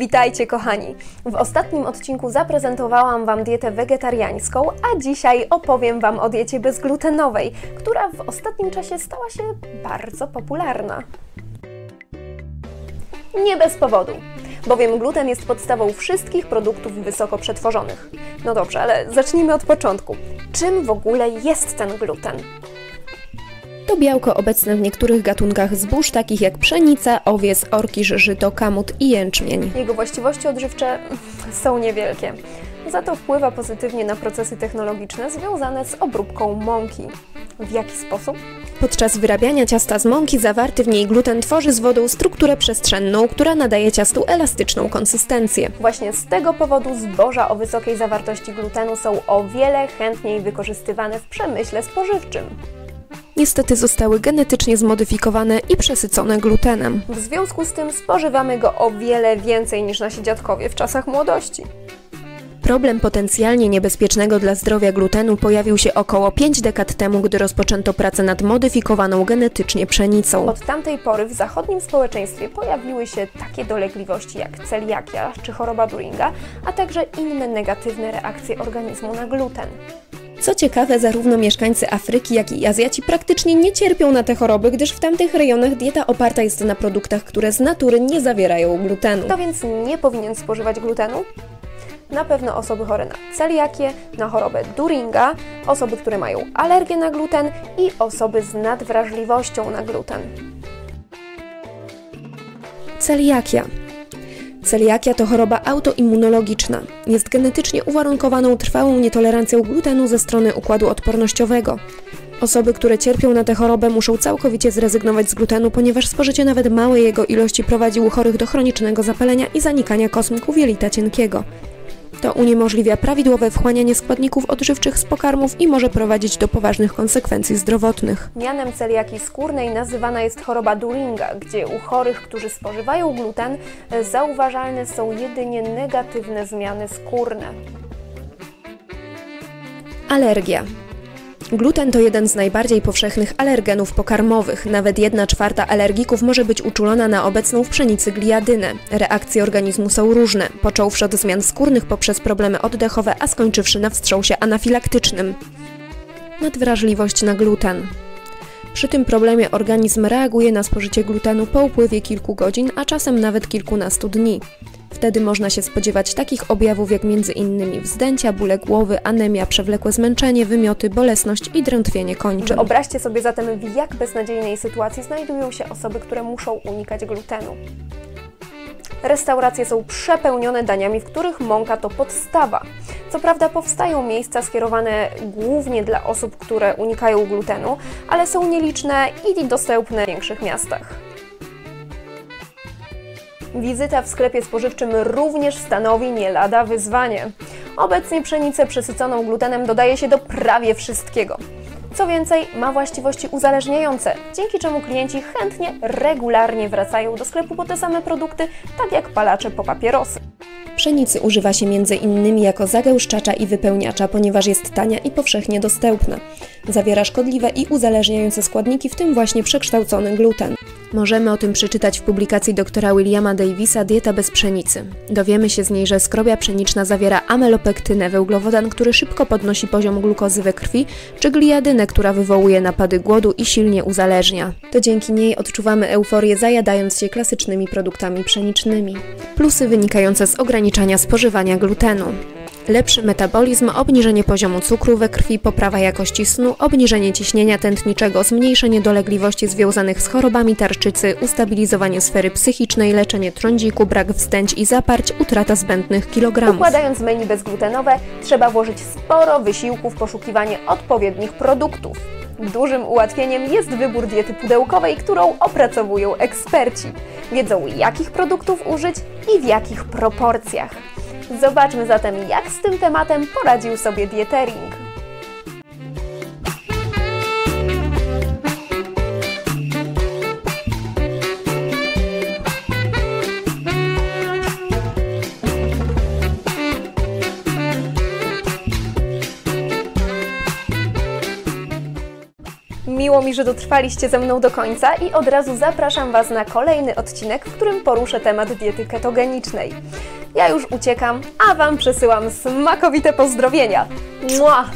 Witajcie kochani! W ostatnim odcinku zaprezentowałam Wam dietę wegetariańską, a dzisiaj opowiem Wam o diecie bezglutenowej, która w ostatnim czasie stała się bardzo popularna. Nie bez powodu, bowiem gluten jest podstawą wszystkich produktów wysoko przetworzonych. No dobrze, ale zacznijmy od początku. Czym w ogóle jest ten gluten? To białko obecne w niektórych gatunkach zbóż, takich jak pszenica, owiec, orkisz, żyto, kamut i jęczmień. Jego właściwości odżywcze są niewielkie. Za to wpływa pozytywnie na procesy technologiczne związane z obróbką mąki. W jaki sposób? Podczas wyrabiania ciasta z mąki zawarty w niej gluten tworzy z wodą strukturę przestrzenną, która nadaje ciastu elastyczną konsystencję. Właśnie z tego powodu zboża o wysokiej zawartości glutenu są o wiele chętniej wykorzystywane w przemyśle spożywczym. Niestety zostały genetycznie zmodyfikowane i przesycone glutenem. W związku z tym spożywamy go o wiele więcej niż nasi dziadkowie w czasach młodości. Problem potencjalnie niebezpiecznego dla zdrowia glutenu pojawił się około 5 dekad temu, gdy rozpoczęto pracę nad modyfikowaną genetycznie pszenicą. Od tamtej pory w zachodnim społeczeństwie pojawiły się takie dolegliwości jak celiakia czy choroba Duringa, a także inne negatywne reakcje organizmu na gluten. Co ciekawe, zarówno mieszkańcy Afryki, jak i Azjaci praktycznie nie cierpią na te choroby, gdyż w tamtych rejonach dieta oparta jest na produktach, które z natury nie zawierają glutenu. Kto więc nie powinien spożywać glutenu? Na pewno osoby chore na celiakię, na chorobę Duringa, osoby, które mają alergię na gluten i osoby z nadwrażliwością na gluten. Celiakia. Celiakia to choroba autoimmunologiczna. Jest genetycznie uwarunkowaną trwałą nietolerancją glutenu ze strony układu odpornościowego. Osoby, które cierpią na tę chorobę, muszą całkowicie zrezygnować z glutenu, ponieważ spożycie nawet małej jego ilości prowadzi u chorych do chronicznego zapalenia i zanikania kosmku jelita cienkiego. To uniemożliwia prawidłowe wchłanianie składników odżywczych z pokarmów i może prowadzić do poważnych konsekwencji zdrowotnych. Mianem celiaki skórnej nazywana jest choroba Duringa, gdzie u chorych, którzy spożywają gluten, zauważalne są jedynie negatywne zmiany skórne. Alergia. Gluten to jeden z najbardziej powszechnych alergenów pokarmowych. Nawet 1 czwarta alergików może być uczulona na obecną w pszenicy gliadynę. Reakcje organizmu są różne, począwszy od zmian skórnych poprzez problemy oddechowe, a skończywszy na wstrząsie anafilaktycznym. Nadwrażliwość na gluten. Przy tym problemie organizm reaguje na spożycie glutenu po upływie kilku godzin, a czasem nawet kilkunastu dni. Wtedy można się spodziewać takich objawów jak m.in. wzdęcia, bóle głowy, anemia, przewlekłe zmęczenie, wymioty, bolesność i drętwienie kończyn. Wyobraźcie sobie zatem, w jak beznadziejnej sytuacji znajdują się osoby, które muszą unikać glutenu. Restauracje są przepełnione daniami, w których mąka to podstawa. Co prawda powstają miejsca skierowane głównie dla osób, które unikają glutenu, ale są nieliczne i dostępne w większych miastach. Wizyta w sklepie spożywczym również stanowi nie lada wyzwanie. Obecnie pszenicę przesyconą glutenem dodaje się do prawie wszystkiego. Co więcej, ma właściwości uzależniające, dzięki czemu klienci chętnie, regularnie wracają do sklepu po te same produkty, tak jak palacze po papierosy. Pszenicy używa się m.in. jako zagęszczacza i wypełniacza, ponieważ jest tania i powszechnie dostępna. Zawiera szkodliwe i uzależniające składniki, w tym właśnie przekształcony gluten. Możemy o tym przeczytać w publikacji doktora Williama Davisa Dieta bez pszenicy. Dowiemy się z niej, że skrobia pszeniczna zawiera amelopektynę, węglowodan, który szybko podnosi poziom glukozy we krwi, czy gliadynę, która wywołuje napady głodu i silnie uzależnia. To dzięki niej odczuwamy euforię zajadając się klasycznymi produktami pszenicznymi. Plusy wynikające z ograniczania spożywania glutenu lepszy metabolizm, obniżenie poziomu cukru we krwi, poprawa jakości snu, obniżenie ciśnienia tętniczego, zmniejszenie dolegliwości związanych z chorobami tarczycy, ustabilizowanie sfery psychicznej, leczenie trądziku, brak wstęć i zaparć, utrata zbędnych kilogramów. Układając menu bezglutenowe, trzeba włożyć sporo wysiłku w poszukiwanie odpowiednich produktów. Dużym ułatwieniem jest wybór diety pudełkowej, którą opracowują eksperci. Wiedzą, jakich produktów użyć i w jakich proporcjach. Zobaczmy zatem, jak z tym tematem poradził sobie dietering. Miło mi, że dotrwaliście ze mną do końca i od razu zapraszam Was na kolejny odcinek, w którym poruszę temat diety ketogenicznej. Ja już uciekam, a Wam przesyłam smakowite pozdrowienia. Mua!